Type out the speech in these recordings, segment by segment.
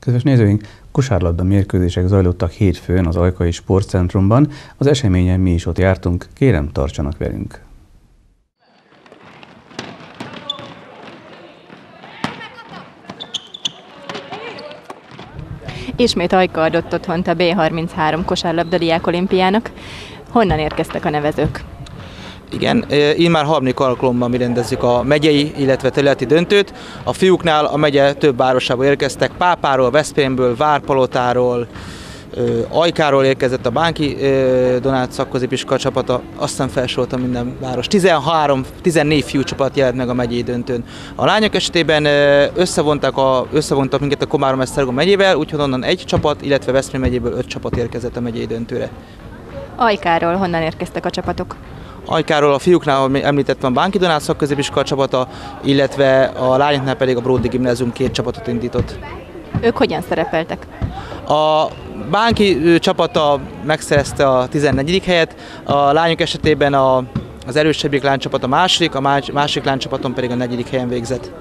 Kedves nézőink, kosárlabda mérkőzések zajlottak hétfőn az Ajkai Sportcentrumban. Az eseményen mi is ott jártunk, kérem tartsanak velünk! Ismét Ajka adott otthont a B33 kosárlabda diák olimpiának. Honnan érkeztek a nevezők? Igen, így már harmadik alkalommal mi rendezzük a megyei, illetve területi döntőt. A fiúknál a megye több városából érkeztek, Pápáról, Veszprémből, Várpalotáról, Ajkáról érkezett a Bánki Donát szakközépiskola csapata, aztán felsoroltam minden város. 13, 14 fiú csapat jelent meg a megyei döntőn. A lányok esetében összevontak, a, összevontak minket a Komárom Esztergom megyével, úgyhogy onnan egy csapat, illetve Veszprém megyéből öt csapat érkezett a megyei döntőre. Ajkáról honnan érkeztek a csapatok? Ajkáról a fiúknál, ahogy említettem, a Bánki Donát szakközépiskola csapata, illetve a lányoknál pedig a Bródi Gimnázium két csapatot indított. Ők hogyan szerepeltek? A Bánki csapata megszerezte a 14. helyet, a lányok esetében a, az erősebbik lánycsapat a második, a másik lánycsapaton pedig a negyedik helyen végzett.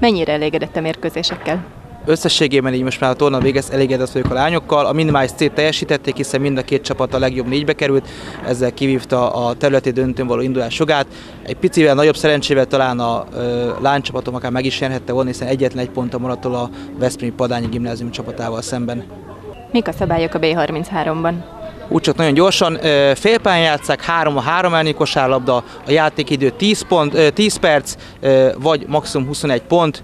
Mennyire elégedett a mérkőzésekkel? Összességében így most már a torna végez elégedett vagyok a lányokkal. A minimális célt teljesítették, hiszen mind a két csapat a legjobb négybe került, ezzel kivívta a területi döntőn való indulás sogát. Egy picivel nagyobb szerencsével talán a ö, lánycsapatom akár meg is nyerhette volna, hiszen egyetlen egy pont a maradt a Veszprémi Padányi Gimnázium csapatával szemben. Mik a szabályok a B33-ban? Úgy csak nagyon gyorsan. Félpályán játszák, 3 a 3 elni kosárlabda, a játékidő 10, pont, 10 perc, vagy maximum 21 pont,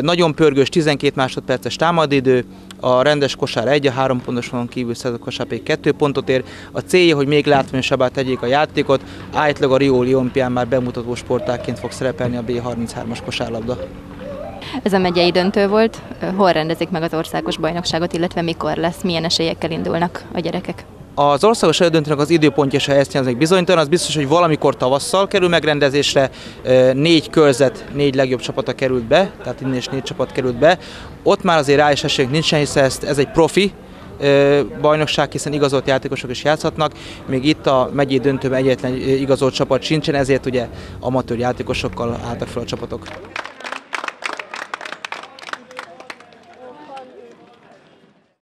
nagyon pörgős 12 másodperces támadidő, a rendes kosár 1, a 3 pontos vonalon kívül szedett kosár pedig 2 pontot ér. A célja, hogy még látványosabbá tegyék a játékot, állítólag a Rio olimpián már bemutató sportáként fog szerepelni a B33-as kosárlabda. Ez a megyei döntő volt. Hol rendezik meg az országos bajnokságot, illetve mikor lesz, milyen esélyekkel indulnak a gyerekek? Az országos elődöntőnek az időpontja se ezt még bizonytalan, az biztos, hogy valamikor tavasszal kerül megrendezésre, négy körzet, négy legjobb csapata került be, tehát innen is négy csapat került be. Ott már azért rá is esélyünk nincsen, hiszen ez, ez egy profi bajnokság, hiszen igazolt játékosok is játszhatnak, még itt a megyei döntőben egyetlen igazolt csapat sincsen, ezért ugye amatőr játékosokkal álltak fel a csapatok.